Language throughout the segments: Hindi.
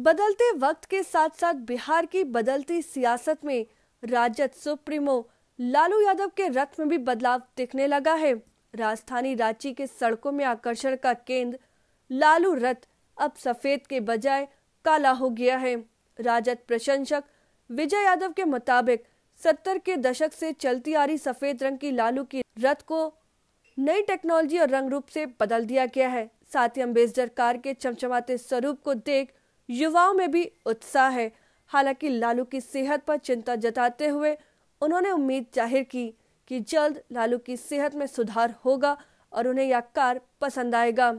बदलते वक्त के साथ साथ बिहार की बदलती सियासत में राजद सुप्रीमो लालू यादव के रथ में भी बदलाव दिखने लगा है। राजधानी रांची के सड़कों में आकर्षण का केंद्र, लालू रथ अब सफ़ेद के बजाय काला हो गया है। राजद प्रशंसक विजय यादव के मुताबिक सत्तर के दशक से चलती आ रही सफ़ेद रंग की लालू की रथ को नई टेक्नोलॉजी और रंग रूप से बदल दिया गया है। साथ ही अम्बेसडर कार के चमचमाते स्वरूप को देख युवाओं में भी उत्साह है। हालाँकि लालू की सेहत पर चिंता जताते हुए उन्होंने उम्मीद ज़ाहिर की कि जल्द लालू की सेहत में सुधार होगा और उन्हें यह कार पसंद आएगा।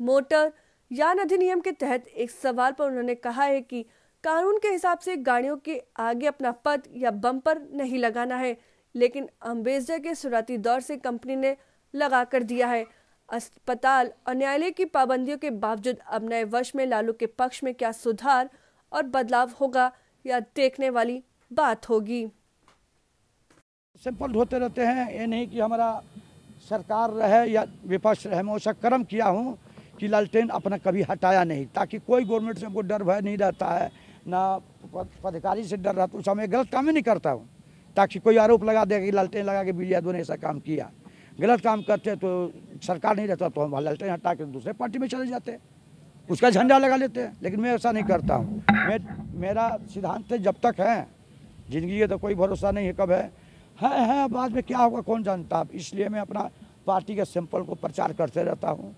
मोटर यान अधिनियम के तहत एक सवाल पर उन्होंने कहा है कि कानून के हिसाब से गाड़ियों के आगे अपना पद या बम्पर नहीं लगाना है, लेकिन अम्बेसडर के शुरुआती दौर से कंपनी ने लगा कर दिया है। अस्पताल और न्यायालय की पाबंदियों के बावजूद अब नए वर्ष में लालू के पक्ष में क्या सुधार और बदलाव होगा या देखने वाली बात होगी। सिंपल होते रहते हैं, ये नहीं कि हमारा सरकार रहे या विपक्ष रहे। मैं उसका कर्म किया हूँ कि लालटेन अपना कभी हटाया नहीं, ताकि कोई गवर्नमेंट से हमको डर भय नहीं रहता है, ना पदाधिकारी से डर रहता उस मैं गलत काम ही नहीं करता हूँ, ताकि कोई आरोप लगा दे कि लालटेन लगा के यादव ने ऐसा काम किया। गलत काम करते तो सरकार नहीं रहता तो हम लालटेन हटा के दूसरे पार्टी में चले जाते उसका झंडा लगा लेते हैं लेकिन मैं ऐसा नहीं करता हूँ। मैं मेरा सिद्धांत जब तक है ज़िंदगी का तो कोई भरोसा नहीं है कब है। है है बाद में क्या होगा कौन जानता इसलिए मैं अपना पार्टी के सिंपल को प्रचार करते रहता हूँ।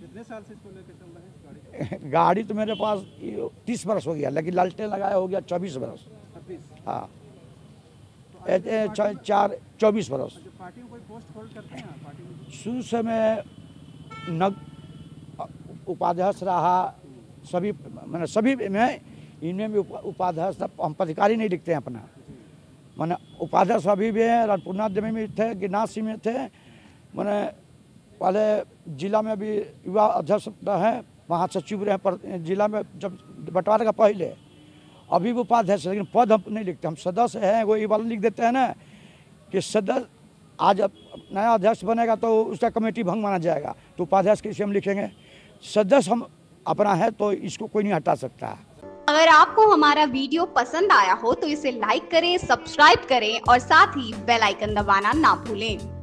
कितने साल से इसको लेकर चल रहे हैं गाड़ी तो मेरे पास तीस बरस हो गया लेकिन लालटेन लगाया हो गया चौबीस बरस। हाँ। चार चौबीस बरस। में शुरू से मैं नग उपाध्यक्ष रहा सभी मैंने सभी में इनमें भी उप- उपाध्यक्ष हम पदाधिकारी नहीं लिखते हैं अपना। मैंने उपाध्यक्ष अभी भी हैं राजपुरनाथ में भी थे गिरनासी में थे। मैंने पहले जिला में भी युवा अध्यक्ष रहे वहाँ सचिव रहे पर जिला में जब बंटवारे का पहले। अभी भी उपाध्यक्ष लेकिन पद हम नहीं लिखते, हम सदस्य हैं, वो ये वाला लिख देते हैं ना, कि सदस्य आज अब नया अध्यक्ष बनेगा तो उसका कमेटी भंग माना जाएगा तो उपाध्यक्ष कैसे हम लिखेंगे? सदस्य हम अपना है तो इसको कोई नहीं हटा सकता। अगर आपको हमारा वीडियो पसंद आया हो तो इसे लाइक करें, सब्सक्राइब करें और साथ ही बेल आइकन दबाना ना भूलें।